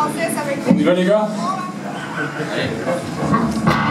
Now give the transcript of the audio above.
Francis avec On y va les gars? Allez.